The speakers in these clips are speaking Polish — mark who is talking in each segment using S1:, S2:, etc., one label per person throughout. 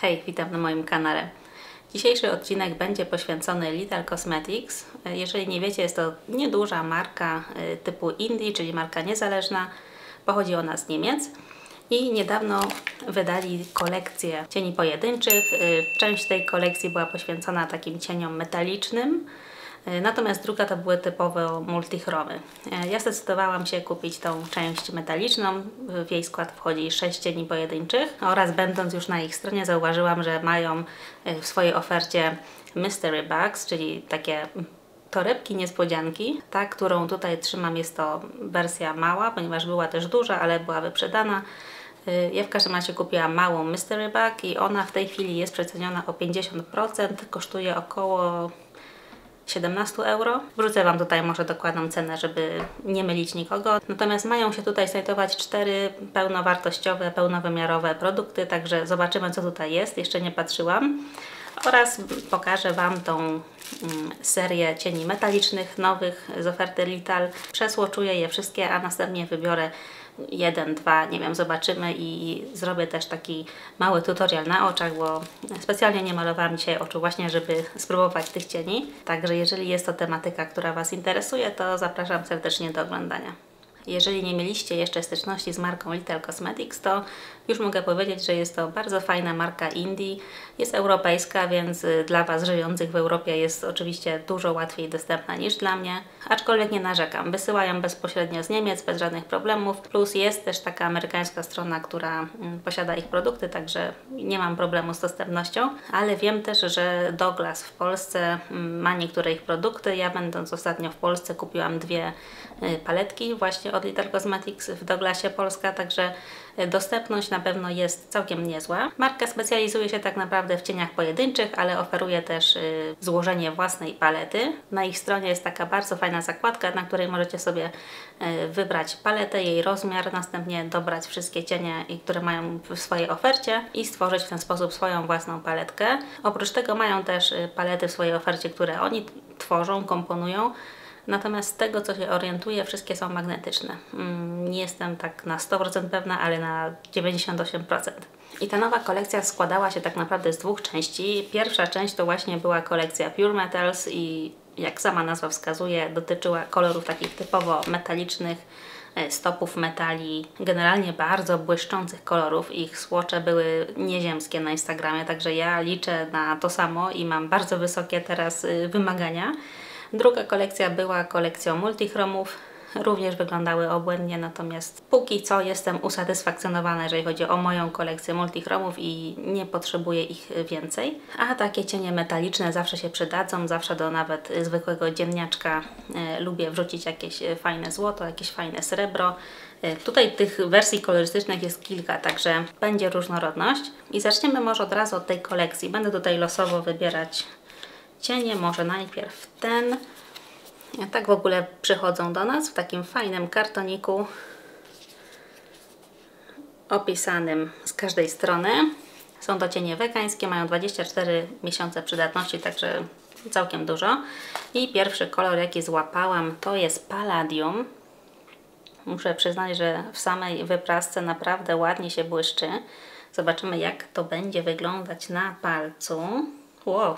S1: Hej, witam na moim kanale. Dzisiejszy odcinek będzie poświęcony Little Cosmetics. Jeżeli nie wiecie, jest to nieduża marka y, typu indie, czyli marka niezależna. Pochodzi ona z Niemiec i niedawno wydali kolekcję cieni pojedynczych. Y, Część tej kolekcji była poświęcona takim cieniom metalicznym, natomiast druga to były typowo multichromy. Y, Ja zdecydowałam się kupić tą część metaliczną. W jej skład wchodzi 6 cieni pojedynczych oraz będąc już na ich stronie zauważyłam, że mają y, w swojej ofercie mystery bags, czyli takie torebki niespodzianki. Ta, którą tutaj trzymam jest to wersja mała, ponieważ była też duża, ale była wyprzedana. Ja w każdym razie kupiłam małą mystery bag i ona w tej chwili jest przeceniona o 50%, kosztuje około 17 euro. Wrzucę Wam tutaj może dokładną cenę, żeby nie mylić nikogo. Natomiast mają się tutaj znajdować cztery pełnowartościowe, pełnowymiarowe produkty, także zobaczymy co tutaj jest. Jeszcze nie patrzyłam. Oraz pokażę Wam tą mm, serię cieni metalicznych, nowych z oferty Lital. Przesłoczuję je wszystkie, a następnie wybiorę jeden, dwa, nie wiem, zobaczymy i zrobię też taki mały tutorial na oczach, bo specjalnie nie malowałam dzisiaj oczu właśnie, żeby spróbować tych cieni. Także jeżeli jest to tematyka, która Was interesuje, to zapraszam serdecznie do oglądania. Jeżeli nie mieliście jeszcze styczności z marką Little Cosmetics, to już mogę powiedzieć, że jest to bardzo fajna marka indie. Jest europejska, więc y, dla Was żyjących w Europie jest oczywiście dużo łatwiej dostępna niż dla mnie. Aczkolwiek nie narzekam. Wysyłają bezpośrednio z Niemiec bez żadnych problemów. Plus jest też taka amerykańska strona, która mm, posiada ich produkty, także nie mam problemu z dostępnością. Ale wiem też, że Douglas w Polsce mm, ma niektóre ich produkty. Ja będąc ostatnio w Polsce kupiłam dwie y, paletki właśnie od Little Cosmetics w Douglasie Polska, także dostępność na pewno jest całkiem niezła. Marka specjalizuje się tak naprawdę w cieniach pojedynczych, ale oferuje też y, złożenie własnej palety. Na ich stronie jest taka bardzo fajna zakładka, na której możecie sobie y, wybrać paletę, jej rozmiar, następnie dobrać wszystkie cienie, które mają w swojej ofercie i stworzyć w ten sposób swoją własną paletkę. Oprócz tego mają też y, palety w swojej ofercie, które oni tworzą, komponują. Natomiast z tego, co się orientuję, wszystkie są magnetyczne. Mm, Nie jestem tak na 100% pewna, ale na 98%. I ta nowa kolekcja składała się tak naprawdę z dwóch części. Pierwsza część to właśnie była kolekcja Pure Metals i jak sama nazwa wskazuje, dotyczyła kolorów takich typowo metalicznych, e, stopów metali, generalnie bardzo błyszczących kolorów. Ich słocze były nieziemskie na Instagramie, także ja liczę na to samo i mam bardzo wysokie teraz y, wymagania. Druga kolekcja była kolekcją multichromów. Również wyglądały obłędnie, natomiast póki co jestem usatysfakcjonowana, jeżeli chodzi o moją kolekcję multichromów i nie potrzebuję ich więcej. A takie cienie metaliczne zawsze się przydadzą, zawsze do nawet zwykłego dzienniaczka e, lubię wrzucić jakieś e, fajne złoto, jakieś fajne srebro. E, Tutaj tych wersji kolorystycznych jest kilka, także będzie różnorodność. I zaczniemy może od razu od tej kolekcji. Będę tutaj losowo wybierać cienie, może najpierw ten. Tak w ogóle przychodzą do nas w takim fajnym kartoniku opisanym z każdej strony. Są to cienie wegańskie, mają 24 miesiące przydatności, także całkiem dużo. I pierwszy kolor, jaki złapałam, to jest Palladium. Muszę przyznać, że w samej wyprasce naprawdę ładnie się błyszczy. Zobaczymy, jak to będzie wyglądać na palcu. Wow,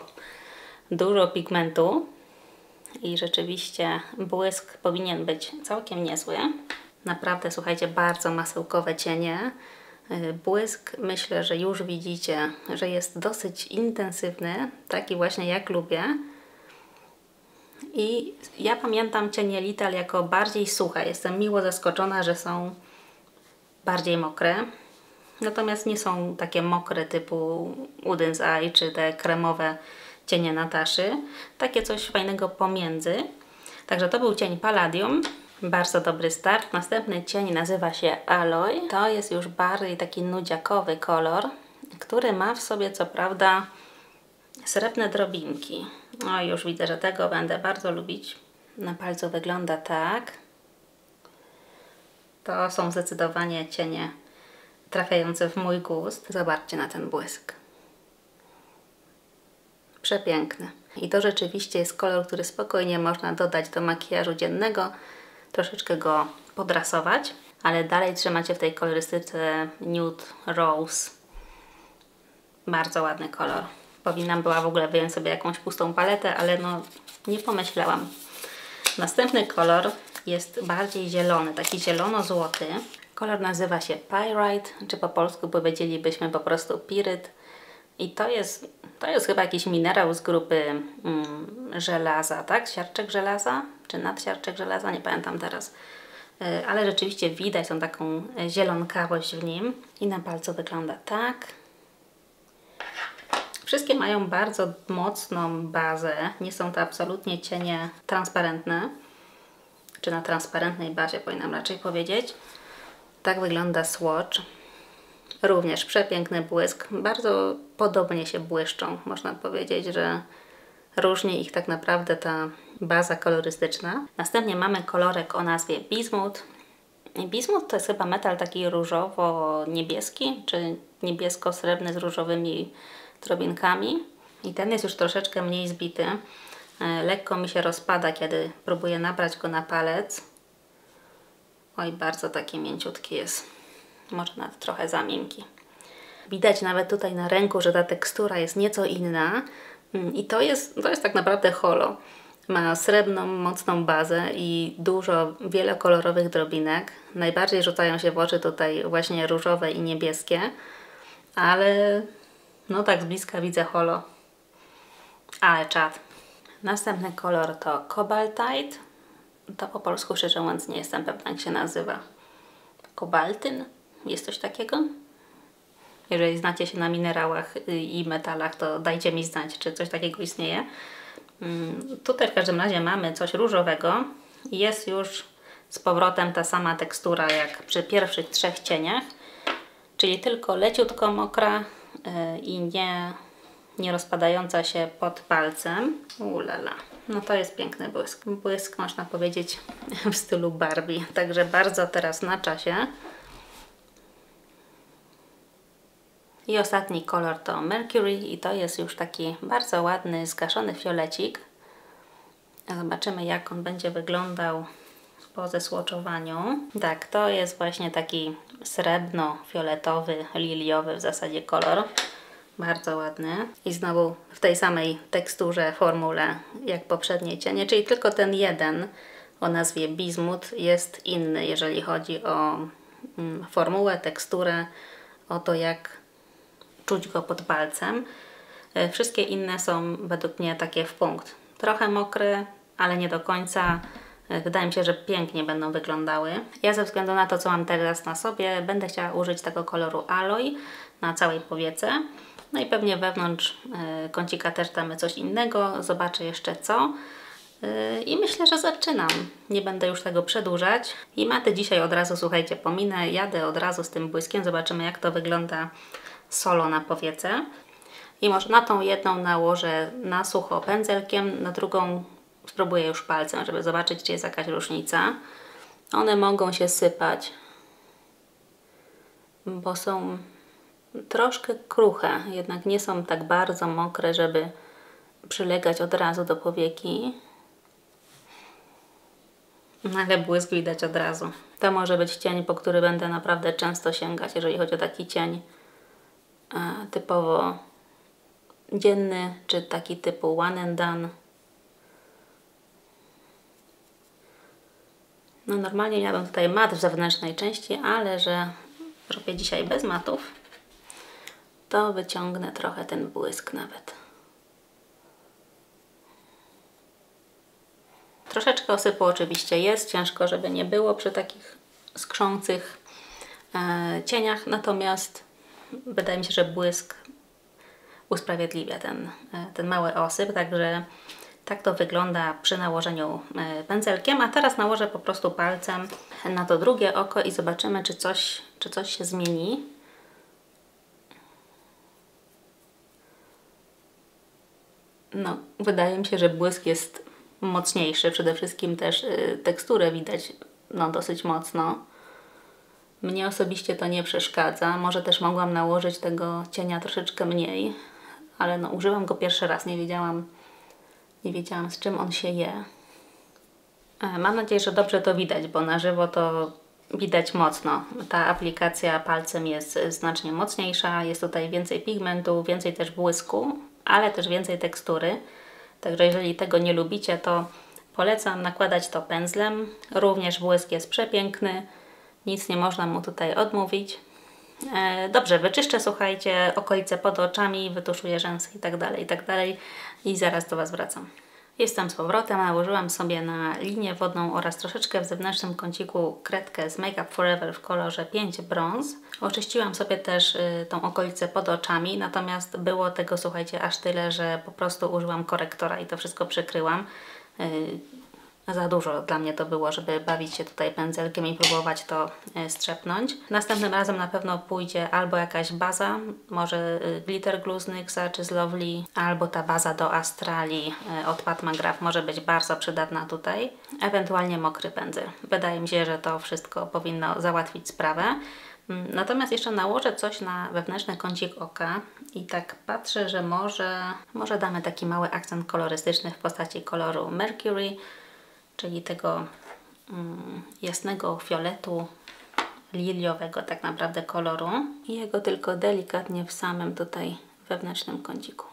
S1: dużo pigmentu i rzeczywiście błysk powinien być całkiem niezły. Naprawdę, słuchajcie, bardzo masełkowe cienie. Yy, Błysk myślę, że już widzicie, że jest dosyć intensywny, taki właśnie jak lubię. I ja pamiętam cienie Lital jako bardziej suche. Jestem miło zaskoczona, że są bardziej mokre. Natomiast nie są takie mokre typu Udens Eye czy te kremowe cienie Nataszy. Takie coś fajnego pomiędzy. Także to był cień Palladium. Bardzo dobry start. Następny cień nazywa się Alloy. To jest już bardziej taki nudziakowy kolor, który ma w sobie co prawda srebrne drobinki. No już widzę, że tego będę bardzo lubić. Na palcu wygląda tak. To są zdecydowanie cienie trafiające w mój gust. Zobaczcie na ten błysk. Przepiękny. I to rzeczywiście jest kolor, który spokojnie można dodać do makijażu dziennego, troszeczkę go podrasować, ale dalej trzymacie w tej kolorystyce Nude Rose. Bardzo ładny kolor. Powinnam była w ogóle wyjąć sobie jakąś pustą paletę, ale no nie pomyślałam. Następny kolor jest bardziej zielony, taki zielono-złoty. Kolor nazywa się Pyrite, czy po polsku powiedzielibyśmy po prostu Piryt. I to jest, to jest chyba jakiś minerał z grupy mm, żelaza, tak? Siarczek żelaza? Czy nadsiarczek żelaza? Nie pamiętam teraz. Yy, ale rzeczywiście widać tą taką zielonkawość w nim. I na palcu wygląda tak. Wszystkie mają bardzo mocną bazę. Nie są to absolutnie cienie transparentne. Czy na transparentnej bazie powinnam raczej powiedzieć. Tak wygląda swatch. Również przepiękny błysk. Bardzo podobnie się błyszczą. Można powiedzieć, że różni ich tak naprawdę ta baza kolorystyczna. Następnie mamy kolorek o nazwie Bismuth. Bismuth to jest chyba metal taki różowo-niebieski, czy niebiesko-srebrny z różowymi drobinkami. I ten jest już troszeczkę mniej zbity. E, lekko mi się rozpada, kiedy próbuję nabrać go na palec. Oj, bardzo taki mięciutki jest. Może nawet trochę za miękki. Widać nawet tutaj na ręku, że ta tekstura jest nieco inna. Mm, I to jest, to jest tak naprawdę holo. Ma srebrną, mocną bazę i dużo wielokolorowych drobinek. Najbardziej rzucają się w oczy tutaj właśnie różowe i niebieskie. Ale no tak z bliska widzę holo. Ale czad. Następny kolor to Cobaltite. To po polsku szczerze mówiąc nie jestem pewna jak się nazywa. Kobaltyn? Jest coś takiego? Jeżeli znacie się na minerałach i metalach, to dajcie mi znać, czy coś takiego istnieje. Mm, tutaj w każdym razie mamy coś różowego. Jest już z powrotem ta sama tekstura jak przy pierwszych trzech cieniach, czyli tylko leciutko mokra y, i nie nie rozpadająca się pod palcem. Ulala. No to jest piękny błysk. Błysk można powiedzieć w stylu Barbie. Także bardzo teraz na czasie. I ostatni kolor to Mercury i to jest już taki bardzo ładny, zgaszony fiolecik. Zobaczymy jak on będzie wyglądał po zesłoczowaniu. Tak, to jest właśnie taki srebrno-fioletowy, liliowy w zasadzie kolor. Bardzo ładny. I znowu w tej samej teksturze, formule jak poprzednie cienie, czyli tylko ten jeden o nazwie Bismuth jest inny, jeżeli chodzi o mm, formułę, teksturę, o to jak czuć go pod palcem. E, wszystkie inne są według mnie takie w punkt. Trochę mokre, ale nie do końca. E, wydaje mi się, że pięknie będą wyglądały. Ja ze względu na to, co mam teraz na sobie, będę chciała użyć tego koloru Alloy na całej powiece. No i pewnie wewnątrz e, kącika też damy coś innego. Zobaczę jeszcze co. I myślę, że zaczynam. Nie będę już tego przedłużać. I maty dzisiaj od razu, słuchajcie, pominę. Jadę od razu z tym błyskiem. Zobaczymy jak to wygląda solo na powiece. I może na tą jedną nałożę na sucho pędzelkiem, na drugą spróbuję już palcem, żeby zobaczyć, czy jest jakaś różnica. One mogą się sypać, bo są troszkę kruche, jednak nie są tak bardzo mokre, żeby przylegać od razu do powieki. Ale błysk widać od razu. To może być cień, po który będę naprawdę często sięgać, jeżeli chodzi o taki cień typowo dzienny, czy taki typu one and done. No normalnie miałabym tutaj mat w zewnętrznej części, ale że robię dzisiaj bez matów, to wyciągnę trochę ten błysk nawet. Troszeczkę osypu oczywiście jest, ciężko, żeby nie było przy takich skrzących e, cieniach, natomiast wydaje mi się, że błysk usprawiedliwia ten, e, ten mały osyp, także tak to wygląda przy nałożeniu e, pędzelkiem, a teraz nałożę po prostu palcem na to drugie oko i zobaczymy, czy coś, czy coś się zmieni. no, wydaje mi się, że błysk jest mocniejszy. Przede wszystkim też y, teksturę widać no, dosyć mocno. Mnie osobiście to nie przeszkadza. Może też mogłam nałożyć tego cienia troszeczkę mniej, ale no, używam go pierwszy raz. Nie wiedziałam, nie wiedziałam z czym on się je. E, mam nadzieję, że dobrze to widać, bo na żywo to widać mocno. Ta aplikacja palcem jest znacznie mocniejsza, jest tutaj więcej pigmentu, więcej też błysku, ale też więcej tekstury. Także jeżeli tego nie lubicie, to polecam nakładać to pędzlem. Również błysk jest przepiękny, nic nie można mu tutaj odmówić. E, dobrze, wyczyszczę, słuchajcie, okolice pod oczami, wytuszuję rzęsy i tak dalej, i tak dalej i zaraz do Was wracam. Jestem z powrotem, nałożyłam sobie na linię wodną oraz troszeczkę w zewnętrznym kąciku kredkę z Make Up Forever w kolorze 5 Bronze. Oczyściłam sobie też y, tą okolicę pod oczami, natomiast było tego, słuchajcie, aż tyle, że po prostu użyłam korektora i to wszystko przykryłam. Y, za dużo dla mnie to było, żeby bawić się tutaj pędzelkiem i próbować to e, strzepnąć. Następnym razem na pewno pójdzie albo jakaś baza, może e, glitter glue z NYXa czy z Lovely, albo ta baza do Astrali e, od Pat McGrath może być bardzo przydatna tutaj. Ewentualnie mokry pędzel. Wydaje mi się, że to wszystko powinno załatwić sprawę. Mm, natomiast jeszcze nałożę coś na wewnętrzny kącik oka i tak patrzę, że może, może damy taki mały akcent kolorystyczny w postaci koloru Mercury, czyli tego mm, jasnego fioletu liliowego tak naprawdę koloru i jego tylko delikatnie w samym tutaj wewnętrznym kąciku.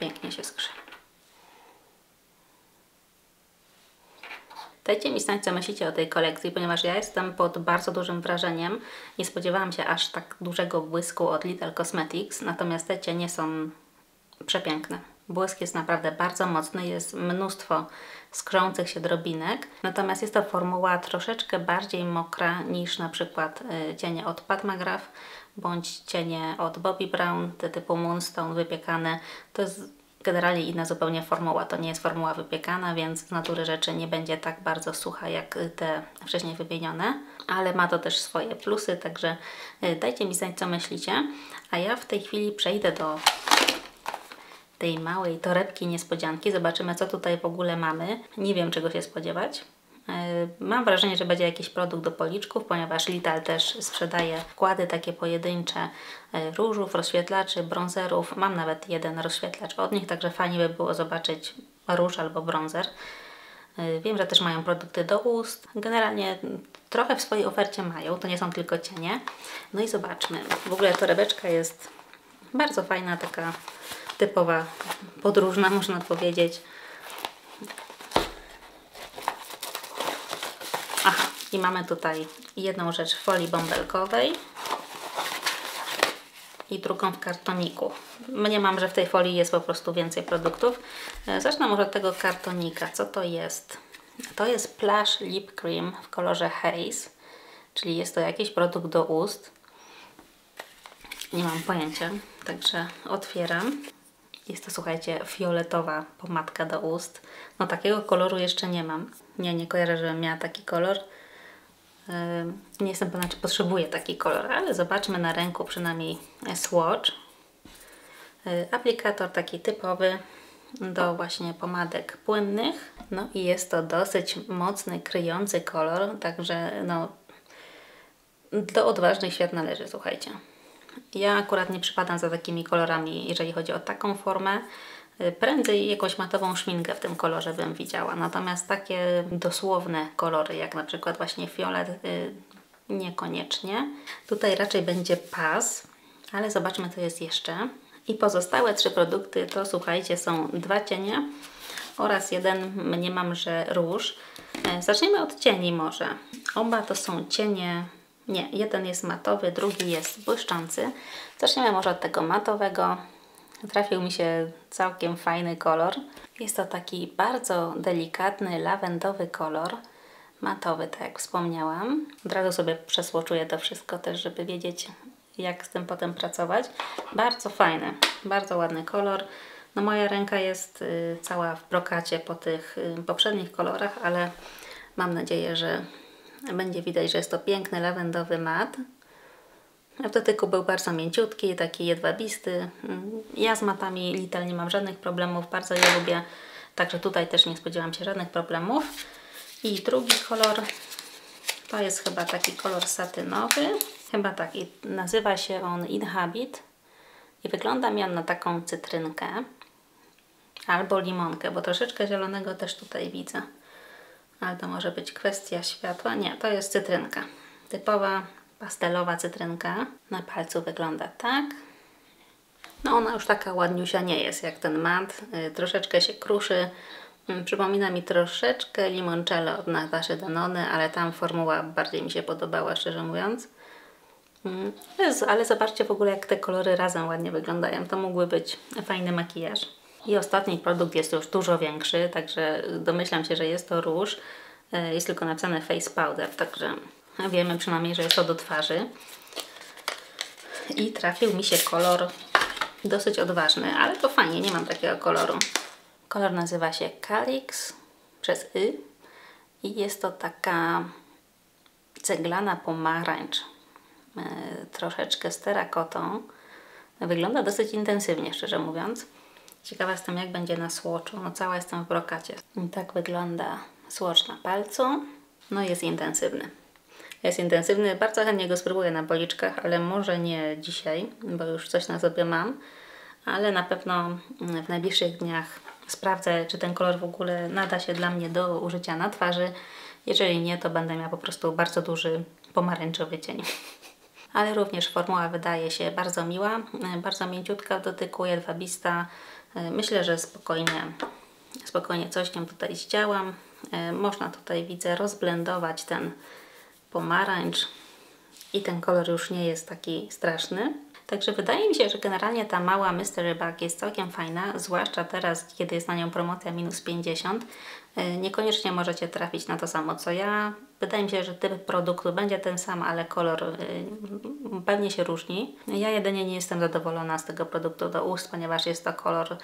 S1: Pięknie się skrzy. Dajcie mi znać, co myślicie o tej kolekcji, ponieważ ja jestem pod bardzo dużym wrażeniem. Nie spodziewałam się aż tak dużego błysku od Little Cosmetics, natomiast te cienie są przepiękne. Błysk jest naprawdę bardzo mocny, jest mnóstwo skrzących się drobinek, natomiast jest to formuła troszeczkę bardziej mokra niż na przykład y, cienie od McGrath bądź cienie od Bobbi Brown, te typu Moonstone wypiekane. To jest generalnie inna zupełnie formuła. To nie jest formuła wypiekana, więc z natury rzeczy nie będzie tak bardzo sucha jak te wcześniej wymienione, ale ma to też swoje plusy, także y, dajcie mi znać, co myślicie. A ja w tej chwili przejdę do tej małej torebki niespodzianki. Zobaczymy, co tutaj w ogóle mamy. Nie wiem, czego się spodziewać. E, mam wrażenie, że będzie jakiś produkt do policzków, ponieważ Lidl też sprzedaje wkłady takie pojedyncze e, różów, rozświetlaczy, bronzerów. Mam nawet jeden rozświetlacz od nich, także fajnie by było zobaczyć róż albo bronzer. E, wiem, że też mają produkty do ust. Generalnie trochę w swojej ofercie mają, to nie są tylko cienie. No i zobaczmy. W ogóle torebeczka jest bardzo fajna, taka typowa podróżna, można powiedzieć. Aha, i mamy tutaj jedną rzecz w folii bąbelkowej i drugą w kartoniku. Mnie mam, że w tej folii jest po prostu więcej produktów. E, zacznę może od tego kartonika. Co to jest? To jest Plush Lip Cream w kolorze Haze, czyli jest to jakiś produkt do ust. Nie mam pojęcia, także otwieram. Jest to, słuchajcie, fioletowa pomadka do ust. No takiego koloru jeszcze nie mam. Nie, nie kojarzę, żebym miała taki kolor. nie jestem pewna, czy potrzebuję taki kolor, ale zobaczmy na ręku przynajmniej swatch. Yy, aplikator taki typowy do właśnie pomadek płynnych. No i jest to dosyć mocny, kryjący kolor, także no do odważnych świat należy, słuchajcie. Ja akurat nie przypadam za takimi kolorami, jeżeli chodzi o taką formę. Y, prędzej jakąś matową szminkę w tym kolorze bym widziała. Natomiast takie dosłowne kolory, jak na przykład właśnie fiolet, y, niekoniecznie. Tutaj raczej będzie pas, ale zobaczmy co jest jeszcze. I pozostałe trzy produkty to słuchajcie, są dwa cienie oraz jeden, mniemam, że róż. Y, zaczniemy od cieni może. Oba to są cienie nie, jeden jest matowy, drugi jest błyszczący. Zaczniemy może od tego matowego. Trafił mi się całkiem fajny kolor. Jest to taki bardzo delikatny, lawendowy kolor. Matowy, tak jak wspomniałam. Od razu sobie przesłoczuję to wszystko też, żeby wiedzieć jak z tym potem pracować. Bardzo fajny, bardzo ładny kolor. No moja ręka jest y, cała w brokacie po tych y, poprzednich kolorach, ale mam nadzieję, że będzie widać, że jest to piękny lawendowy mat. W dotyku był bardzo mięciutki, taki jedwabisty. Ja z matami Little nie mam żadnych problemów, bardzo je lubię. Także tutaj też nie spodziewam się żadnych problemów. I drugi kolor to jest chyba taki kolor satynowy. Chyba tak. I nazywa się on Inhabit. I wygląda mi on na taką cytrynkę albo limonkę, bo troszeczkę zielonego też tutaj widzę. Ale to może być kwestia światła. Nie, to jest cytrynka. Typowa pastelowa cytrynka. Na palcu wygląda tak. No ona już taka ładniusia nie jest jak ten mat. Y, troszeczkę się kruszy. Y, przypomina mi troszeczkę limoncello od Nataszy Danony, ale tam formuła bardziej mi się podobała, szczerze mówiąc. Mm, ale zobaczcie w ogóle jak te kolory razem ładnie wyglądają. To mógłby być fajny makijaż. I ostatni produkt jest już dużo większy, także domyślam się, że jest to róż. Y, Jest tylko napisane face powder, także wiemy przynajmniej, że jest to do twarzy. I trafił mi się kolor dosyć odważny, ale to fajnie, nie mam takiego koloru. Kolor nazywa się Calix przez Y i jest to taka ceglana pomarańcz, e, troszeczkę z terakotą. Wygląda dosyć intensywnie, szczerze mówiąc. Ciekawa jestem, jak będzie na słoczu. No cała jestem w brokacie. I tak wygląda słocz na palcu. No jest intensywny. Jest intensywny, bardzo chętnie go spróbuję na policzkach, ale może nie dzisiaj, bo już coś na sobie mam. Ale na pewno w najbliższych dniach sprawdzę, czy ten kolor w ogóle nada się dla mnie do użycia na twarzy. Jeżeli nie, to będę miała po prostu bardzo duży pomarańczowy cień. Ale również formuła wydaje się bardzo miła, bardzo mięciutka w dotyku, jedwabista. Myślę, że spokojnie, spokojnie coś nią tutaj zdziałam. Można tutaj, widzę, rozblendować ten pomarańcz i ten kolor już nie jest taki straszny. Także wydaje mi się, że generalnie ta mała Mystery Bag jest całkiem fajna, zwłaszcza teraz, kiedy jest na nią promocja minus 50. Yy, Niekoniecznie możecie trafić na to samo co ja. Wydaje mi się, że typ produktu będzie ten sam, ale kolor yy, pewnie się różni. Ja jedynie nie jestem zadowolona z tego produktu do ust, ponieważ jest to kolor,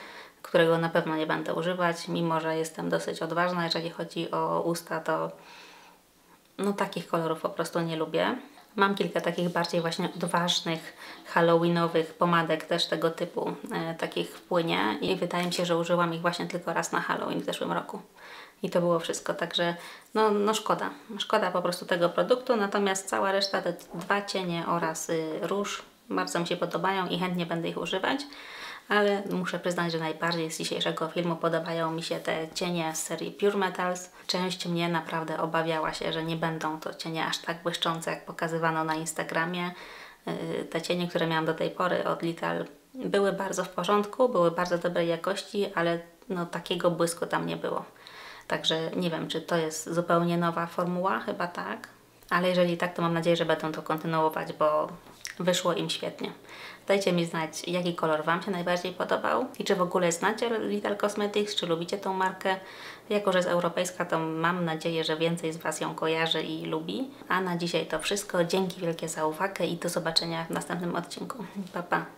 S1: którego na pewno nie będę używać, mimo że jestem dosyć odważna, jeżeli chodzi o usta, to no takich kolorów po prostu nie lubię. Mam kilka takich bardziej właśnie odważnych, halloweenowych pomadek też tego typu, e, takich w płynie i wydaje mi się, że użyłam ich właśnie tylko raz na Halloween w zeszłym roku. I to było wszystko, także no, no szkoda. Szkoda po prostu tego produktu, natomiast cała reszta, te dwa cienie oraz y, róż bardzo mi się podobają i chętnie będę ich używać ale muszę przyznać, że najbardziej z dzisiejszego filmu podobają mi się te cienie z serii Pure Metals. Część mnie naprawdę obawiała się, że nie będą to cienie aż tak błyszczące, jak pokazywano na Instagramie. Yy, te cienie, które miałam do tej pory od Little były bardzo w porządku, były bardzo dobrej jakości, ale no, takiego błysku tam nie było. Także nie wiem, czy to jest zupełnie nowa formuła, chyba tak. Ale jeżeli tak, to mam nadzieję, że będą to kontynuować, bo wyszło im świetnie. Dajcie mi znać, jaki kolor Wam się najbardziej podobał i czy w ogóle znacie Little Cosmetics, czy lubicie tą markę. Jako, że jest europejska, to mam nadzieję, że więcej z Was ją kojarzy i lubi. A na dzisiaj to wszystko. Dzięki wielkie za uwagę i do zobaczenia w następnym odcinku. Pa, pa!